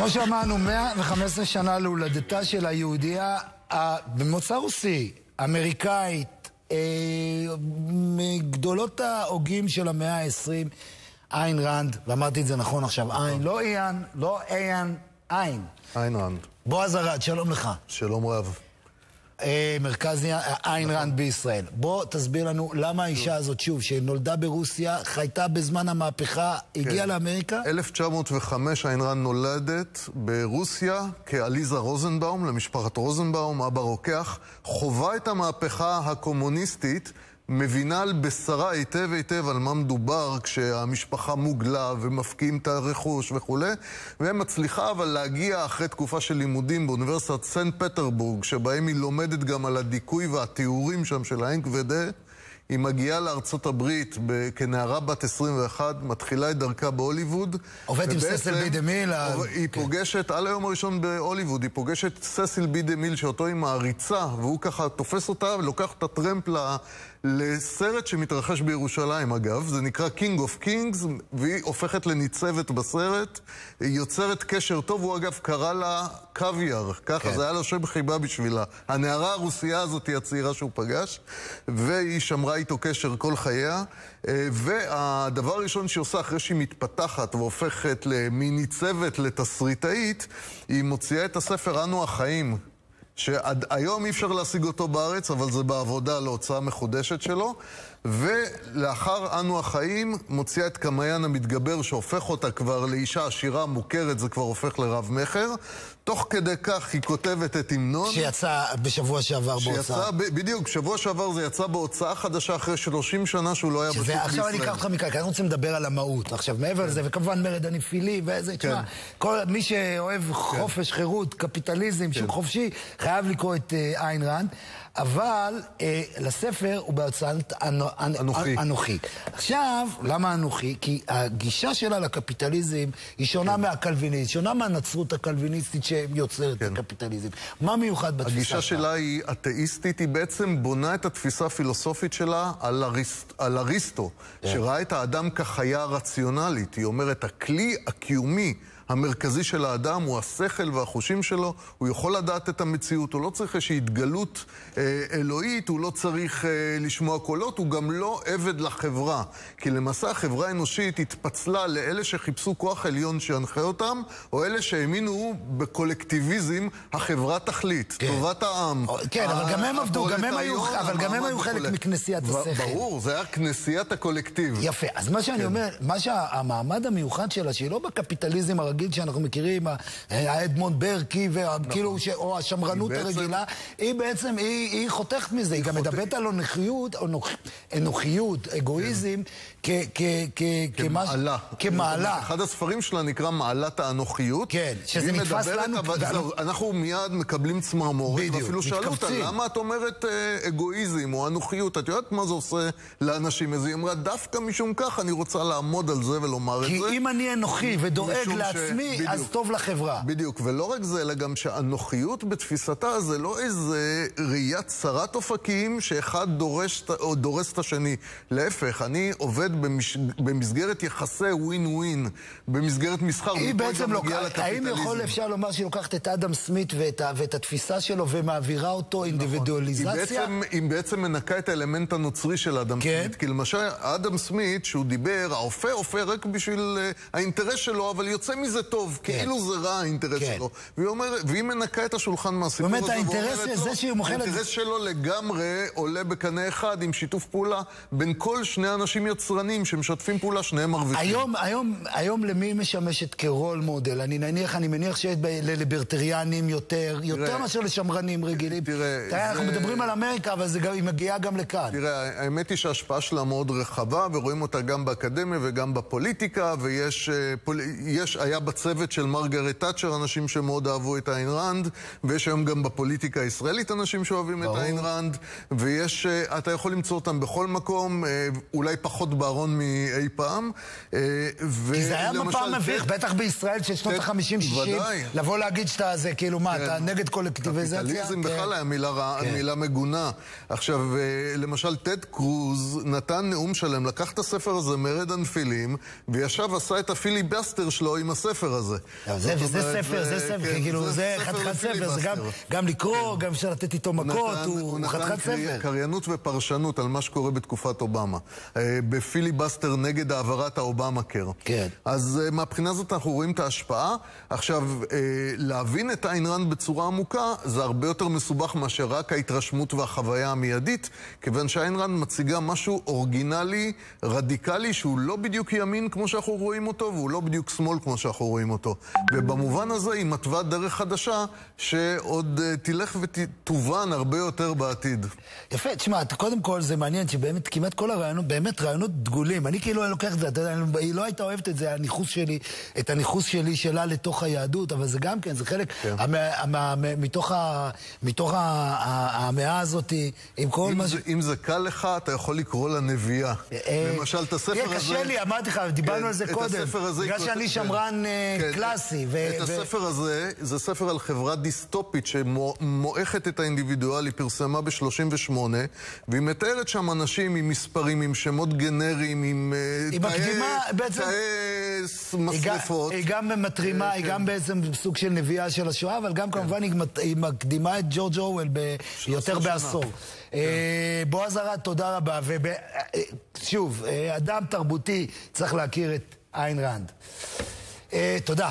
כמו שאמרנו, 115 שנה להולדתה של היהודייה במוצא רוסי, אמריקאית, אה, מגדולות ההוגים של המאה ה-20, איין רנד, ואמרתי את זה נכון עכשיו, איין, לא איין, לא איין, איין. איין רנד. בועז ארד, שלום לך. שלום רב. אה, מרכז איין רנד בישראל. בוא תסביר לנו למה האישה הזאת, שוב, שנולדה ברוסיה, חייתה בזמן המהפכה, הגיעה כן. לאמריקה? 1905 איין רנד נולדת ברוסיה כעליזה רוזנבאום, למשפחת רוזנבאום, אבא רוקח, חווה את המהפכה הקומוניסטית מבינה על בשרה היטב היטב על מה מדובר כשהמשפחה מוגלה ומפקיעים את הרכוש וכולי, ומצליחה אבל להגיע אחרי תקופה של לימודים באוניברסיטת סנט פטרבורג, שבהם היא לומדת גם על הדיכוי והתיאורים שם של האנקוודה. היא מגיעה לארצות הברית כנערה בת 21, מתחילה את דרכה בהוליווד. עובדת עם ססיל בי דה מיל. היא כן. פוגשת, על היום הראשון בהוליווד, היא פוגשת ססיל בי דה מיל שאותו היא מעריצה, והוא ככה תופס אותה ולוקח את הטרמפ לסרט שמתרחש בירושלים אגב, זה נקרא King of Kings, והיא הופכת לניצבת בסרט, היא יוצרת קשר טוב, הוא אגב קרא לה קוויאר, ככה, כן. זה היה לו שם חיבה בשבילה. הנערה הרוסייה הזאת היא הצעירה שהוא פגש, והיא שמרה איתו קשר כל חייה, אה, והדבר הראשון שהיא עושה אחרי שהיא מתפתחת והופכת מניצבת לתסריטאית, היא מוציאה את הספר "אנו החיים". שהיום אי אפשר להשיג אותו בארץ, אבל זה בעבודה להוצאה מחודשת שלו. ולאחר אנו החיים מוציאה את קמיין המתגבר שהופך אותה כבר לאישה עשירה מוכרת, זה כבר הופך לרב-מכר. תוך כדי כך היא כותבת את המנון. שיצא בשבוע שעבר בהוצאה. בדיוק, בשבוע שעבר זה יצא בהוצאה חדשה אחרי 30 שנה שהוא לא היה בשוק בישראל. עכשיו אני אקח אותך מכאן, כי אני רוצה לדבר על המהות. עכשיו, מעבר לזה, וכמובן מרד הנפילי, וזה, תשמע, כן. מי שאוהב כן. חופש, חירות, קפיטליזם, שוק כן. חופשי, חייב לקרוא את אה, איין רנד. אבל אה, לספר הוא בהוצאת אנוכי. אנוכי. עכשיו, למה אנוכי? כי הגישה שלה לקפיטליזם היא שונה כן. מהקלוויניסט, שונה מהנצרות הקלוויניסטית שיוצרת כן. את הקפיטליזם. מה מיוחד בתפיסה שלה? הגישה שלה היא אתאיסטית, היא בעצם בונה את התפיסה הפילוסופית שלה על, אריסט, על אריסטו, כן. שראה את האדם כחיה רציונלית. היא אומרת, הכלי הקיומי המרכזי של האדם הוא השכל והחושים שלו, הוא יכול לדעת את המציאות, הוא לא צריך איזושהי התגלות אה, אלוהית, הוא לא צריך אה, לשמוע קולות, הוא גם לא עבד לחברה. כי למעשה החברה האנושית התפצלה לאלה שחיפשו כוח עליון שינחה אותם, או אלה שהאמינו בקולקטיביזם, החברה תחליט, כן. טובת העם. כן, אבל גם הם עבדו, גם הם היו, אבל גם הם היו חלק מכנסיית השכל. ברור, זה היה כנסיית הקולקטיב. יפה, אז מה שאני כן. אומר, מה שהמעמד המיוחד שלה, שהיא לא בקפיטליזם הרגיל, הרגיל שאנחנו מכירים, האדמונד ברקי, כאילו, או השמרנות הרגילה, היא בעצם, היא חותכת מזה, היא גם מדברת על אנוכיות, אנוכיות, אגואיזם, כמעלה. כמעלה. אחד הספרים שלה נקרא מעלת האנוכיות. כן, שזה נתפס לנו... אנחנו מיד מקבלים צמרמורת, ואפילו שאלו אותה, למה את אומרת אה, אגואיזם או אנוכיות? את יודעת מה זה עושה לאנשים? אז היא אמרה, דווקא משום כך אני רוצה לעמוד על זה ולומר את זה. כי אם אני אנוכי ודואג לעצמי, אז טוב לחברה. בדיוק, ולא רק זה, אלא גם שאנוכיות בתפיסתה זה לא איזה ראייה צרת אופקים שאחד דורס את השני. להפך, אני עובד במש... במסגרת יחסי ווין ווין, במסגרת מסחר. היא בעצם לוקחת, האם יכול אפשר לומר שהיא לוקחת את אדם סמית ואת. ואת התפיסה שלו ומעבירה אותו נכון. אינדיבידואליזציה? היא בעצם, היא בעצם מנקה את האלמנט הנוצרי של אדם כן. סמית. כי למשל, אדם סמית, שהוא דיבר, האופה אופה רק בשביל uh, האינטרס שלו, אבל יוצא מזה טוב, כן. כאילו זה רע האינטרס כן. שלו. והיא, אומר, והיא מנקה את השולחן מהסיפור הזה, באמת האינטרס זה שהיא מוכרת... האינטרס שלו לגמרי עולה בקנה אחד עם שיתוף פעולה בין כל שני אנשים. יצרנים שמשתפים פעולה, שניהם מרוויחים. היום, היום, היום למי משמשת כרול מודל? אני נניח, אני מניח שיש לליברטריאנים יותר, יותר מאשר לשמרנים רגילים. תראה, תראה אנחנו מדברים על אמריקה, אבל גם, היא מגיעה גם לכאן. תראה, האמת היא שההשפעה שלה מאוד רחבה, ורואים אותה גם באקדמיה וגם בפוליטיקה, ויש, אה, פול... יש, היה בצוות של מרגרט תאצ'ר אנשים שמאוד אהבו את איין ראנד, ויש היום גם בפוליטיקה הישראלית אנשים שאוהבים ברור. את איין ראנד, ויש, אה, אתה יכול למצוא אותם בכל מקום, אה, אולי פחות. בארון מאי פעם. אה, כי זה היה מפה מביך, בטח בישראל של שנות ה-50-60, לבוא להגיד שאתה זה, כאילו מה, אתה כן. נגד קולקטיביזציה? קפיטליזם בכלל כן. היה כן. מילה מגונה. עכשיו, למשל, טד קרוז נתן נאום שלם, לקח את הספר הזה, מרד הנפילים, וישב, עשה את הפיליבסטר שלו עם הספר. הספר הזה. זה, ספר, זה ספר, כן, כאילו, זה חתיכת ספר, זה גם לקרוא, גם אפשר לתת איתו מכות, הוא חתיכת ספר. הוא נתן קריינות ופרשנות על מה שקורה בתקופת אובמה. בפיליבסטר נגד העברת האובמה קר. כן. אז מהבחינה הזאת אנחנו רואים את ההשפעה. עכשיו, להבין את איין ראנד בצורה עמוקה, זה הרבה יותר מסובך מאשר רק ההתרשמות והחוויה המיידית, כיוון שאיין ראנד מציגה משהו אורגינלי, רדיקלי, שהוא לא בדיוק ימין כמו שאנחנו רואים אותו, והוא לא בדיוק שמאל כמו שאנחנו רואים אותו. ובמובן הזה היא מתווה דרך חדשה, שעוד uh, תלך ותובן הרבה יותר בעתיד. יפה, תשמע, קודם כל זה מעניין שבאמת כמעט כל הרעיונות, באמת רעיונות דגולים. אני כאילו לוקח את זה, אתה יודע, היא לא הייתה אוהבת את זה, הניחוס שלי, את הניחוס שלי שלה לתוך היהדות, אבל זה גם כן, זה חלק כן. המה, המה, מתוך, ה, מתוך ה, ה, המאה הזאת, עם כל מה ש... אם זה קל לך, אתה יכול לקרוא לה נביאה. אה, למשל, את הספר הזה... קשה לי, אמרתי לך, דיברנו על זה קודם. בגלל שאני שמרן אה, כן, קלאסי. את הספר הזה, זה ספר על חברה דיסטופית שמועכת את האינדיבידואל, היא פרסמה ב-38, והיא מתארת שם אנשים עם מספרים, עם שמות גנריים, עם אה, תאי משרפות. היא גם מתרימה, היא גם בעצם סוג של נביאה של השואה, אבל גם כן. כמובן היא מקדימה את ג'ורג' אורוול יותר בעשור. אה, בועז ארד, תודה רבה. ושוב, אה, אדם תרבותי צריך להכיר את איין ראנד. תודה.